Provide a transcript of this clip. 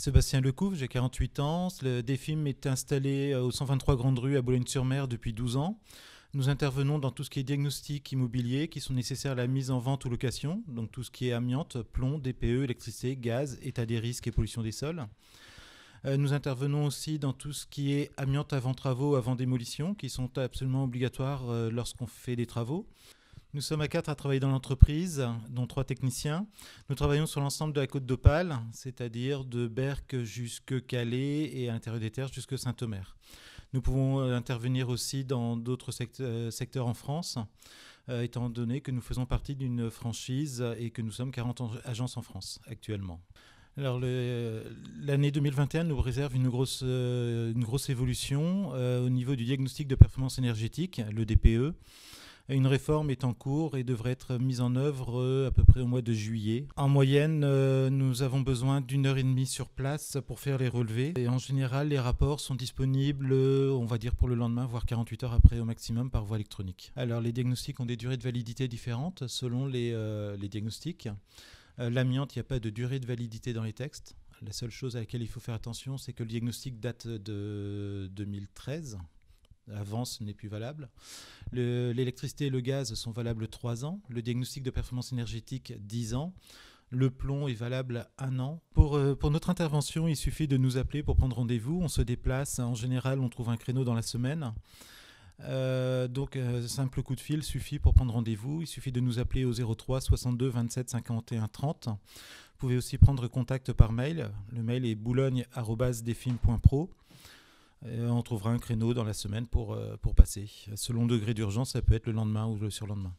Sébastien Lecouf, j'ai 48 ans. Le DEFIM est installé au 123 Grande Rue à Boulogne-sur-Mer depuis 12 ans. Nous intervenons dans tout ce qui est diagnostic immobilier qui sont nécessaires à la mise en vente ou location, donc tout ce qui est amiante, plomb, DPE, électricité, gaz, état des risques et pollution des sols. Euh, nous intervenons aussi dans tout ce qui est amiante avant travaux, avant démolition, qui sont absolument obligatoires euh, lorsqu'on fait des travaux. Nous sommes à quatre à travailler dans l'entreprise, dont trois techniciens. Nous travaillons sur l'ensemble de la côte d'Opale, c'est-à-dire de Berck jusque Calais et à l'intérieur des terres jusque Saint-Omer. Nous pouvons euh, intervenir aussi dans d'autres secteurs en France, étant donné que nous faisons partie d'une franchise et que nous sommes 40 agences en France actuellement. Alors l'année 2021 nous réserve une grosse, euh, évolution euh, au niveau du diagnostic de performance énergétique, le DPE. Une réforme est en cours et devrait être mise en œuvre euh, à peu près au mois de juillet. En moyenne, nous avons besoin d'une heure et demie sur place pour faire les relevés. Et en général, les rapports sont disponibles, on va dire pour le lendemain, voire 48 heures après au maximum par voie électronique. Alors les diagnostics ont des durées de validité différentes selon les, les diagnostics. Euh, l'amiante, il n'y a pas de durée de validité dans les textes. La seule chose à laquelle il faut faire attention, c'est que le diagnostic date de 2013. Avant, ce n'est plus valable. L'électricité et le gaz sont valables 3 ans. Le diagnostic de performance énergétique, 10 ans. Le plomb est valable un an. Pour, euh, pour, notre intervention, il suffit de nous appeler pour prendre rendez-vous. On se déplace. En général, on trouve un créneau dans la semaine. Euh, donc, euh, simple coup de fil suffit pour prendre rendez-vous. Il suffit de nous appeler au 03 62 27 51 30. Vous pouvez aussi prendre contact par mail. Le mail est boulogne.defim.pro. On trouvera un créneau dans la semaine pour, euh, pour passer. Selon degré d'urgence, ça peut être le lendemain ou le surlendemain.